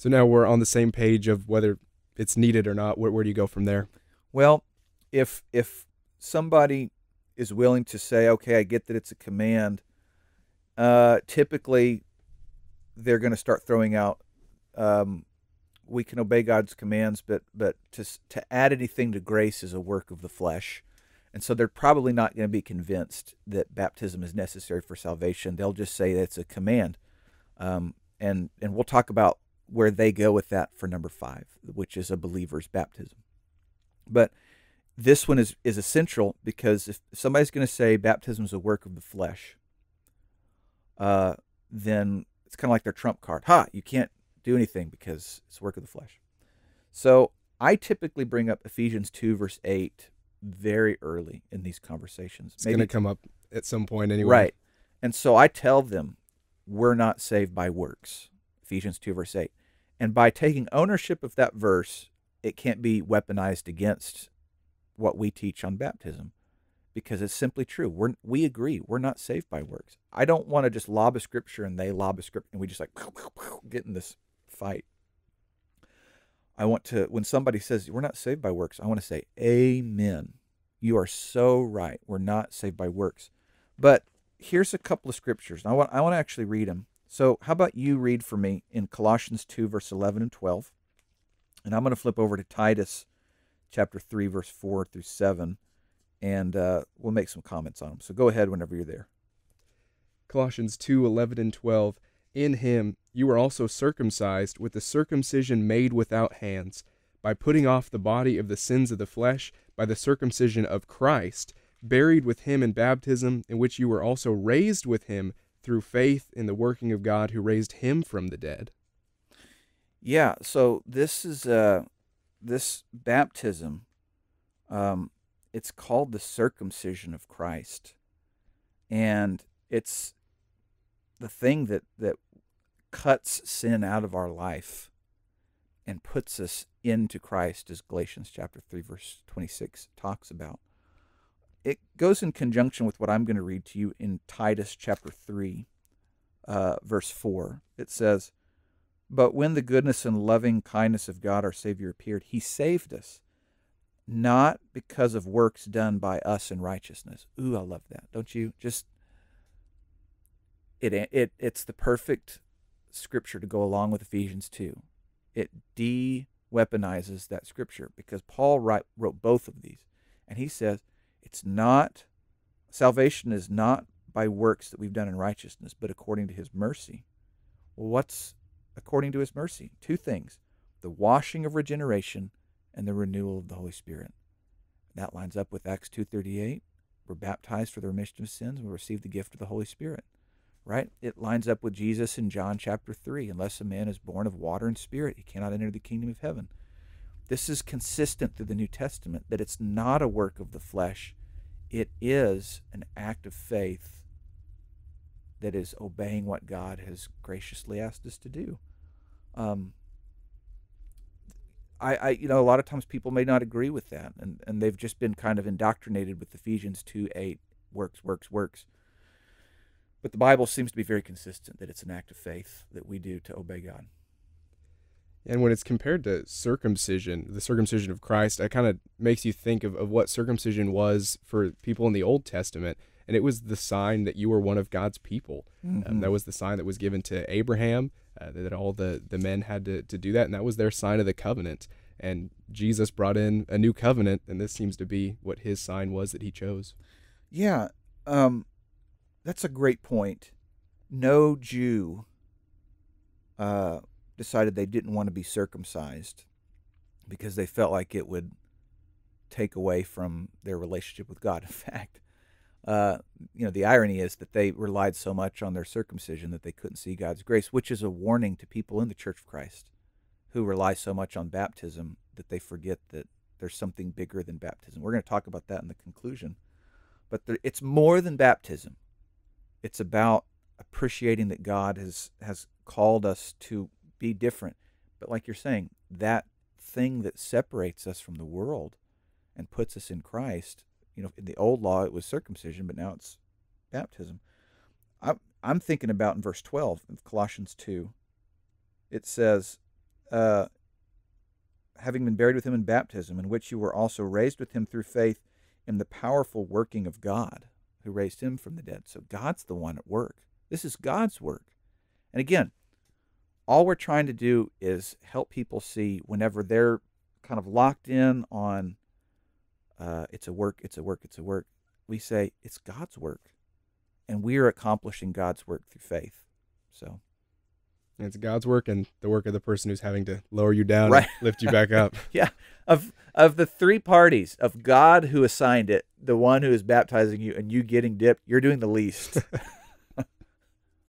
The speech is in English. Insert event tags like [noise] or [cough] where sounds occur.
So now we're on the same page of whether it's needed or not. Where, where do you go from there? Well, if if somebody is willing to say, okay, I get that it's a command, uh, typically they're going to start throwing out, um, we can obey God's commands, but but to to add anything to grace is a work of the flesh, and so they're probably not going to be convinced that baptism is necessary for salvation. They'll just say it's a command, um, and and we'll talk about where they go with that for number five, which is a believer's baptism. But this one is, is essential because if somebody's going to say baptism is a work of the flesh, uh, then it's kind of like their trump card. Ha, you can't do anything because it's work of the flesh. So I typically bring up Ephesians 2, verse 8 very early in these conversations. It's going to come up at some point anyway. Right. And so I tell them, we're not saved by works. Ephesians 2, verse 8. And by taking ownership of that verse, it can't be weaponized against what we teach on baptism because it's simply true. We're, we agree. We're not saved by works. I don't want to just lob a scripture and they lob a scripture and we just like get in this fight. I want to, when somebody says we're not saved by works, I want to say, Amen. You are so right. We're not saved by works. But here's a couple of scriptures. I want, I want to actually read them. So, how about you read for me in Colossians 2, verse 11 and 12? And I'm going to flip over to Titus chapter 3, verse 4 through 7, and uh, we'll make some comments on them. So go ahead whenever you're there. Colossians 2, 11 and 12. In him you were also circumcised with the circumcision made without hands, by putting off the body of the sins of the flesh by the circumcision of Christ, buried with him in baptism, in which you were also raised with him through faith in the working of God who raised him from the dead. Yeah, so this is uh this baptism um it's called the circumcision of Christ. And it's the thing that that cuts sin out of our life and puts us into Christ as Galatians chapter 3 verse 26 talks about. It goes in conjunction with what I'm going to read to you in Titus chapter 3 uh, verse 4. It says, but when the goodness and loving kindness of God our Savior appeared, He saved us, not because of works done by us in righteousness. Ooh, I love that. Don't you? Just it it it's the perfect scripture to go along with Ephesians 2. It de-weaponizes that scripture because Paul write, wrote both of these. And he says it's not salvation is not by works that we've done in righteousness, but according to his mercy. Well, what's according to his mercy. Two things the washing of regeneration and the renewal of the Holy Spirit. That lines up with Acts 2.38. We're baptized for the remission of sins and we receive the gift of the Holy Spirit. Right? It lines up with Jesus in John chapter 3. Unless a man is born of water and spirit, he cannot enter the kingdom of heaven. This is consistent through the New Testament that it's not a work of the flesh, it is an act of faith that is obeying what God has graciously asked us to do. Um, I, I, you know, a lot of times people may not agree with that, and, and they've just been kind of indoctrinated with Ephesians 2 8, works, works, works. But the Bible seems to be very consistent that it's an act of faith that we do to obey God. And when it's compared to circumcision, the circumcision of Christ, it kind of makes you think of, of what circumcision was for people in the Old Testament and it was the sign that you were one of God's people. Um, mm-hmm. Um, that was the sign that was given to Abraham, uh, that all the, the men had to, to do that, and that was their sign of the covenant. And Jesus brought in a new covenant, and this seems to be what his sign was that he chose. Yeah, um, that's a great point. No Jew uh, decided they didn't want to be circumcised because they felt like it would take away from their relationship with God. [laughs] In fact, uh, you know, the irony is that they relied so much on their circumcision that they couldn't see God's grace, which is a warning to people in the Church of Christ who rely so much on baptism that they forget that there's something bigger than baptism. We're going to talk about that in the conclusion. But there, it's more than baptism. It's about appreciating that God has has called us to be different. But like you're saying, that thing that separates us from the world and puts us in Christ you know, in the old law it was circumcision, but now it's baptism. I'm, I'm thinking about in verse 12 of Colossians 2, it says, uh, having been buried with him in baptism, in which you were also raised with him through faith in the powerful working of God who raised him from the dead. So God's the one at work. This is God's work. And again, all we're trying to do is help people see whenever they're kind of locked in on uh, it's a work, it's a work, it's a work. We say it's God's work, and we are accomplishing God's work through faith. So it's God's work and the work of the person who's having to lower you down Right. and lift you back up. [laughs] yeah, of of the three parties of God who assigned it, the one who is baptizing you and you getting dipped, you're doing the least. [laughs]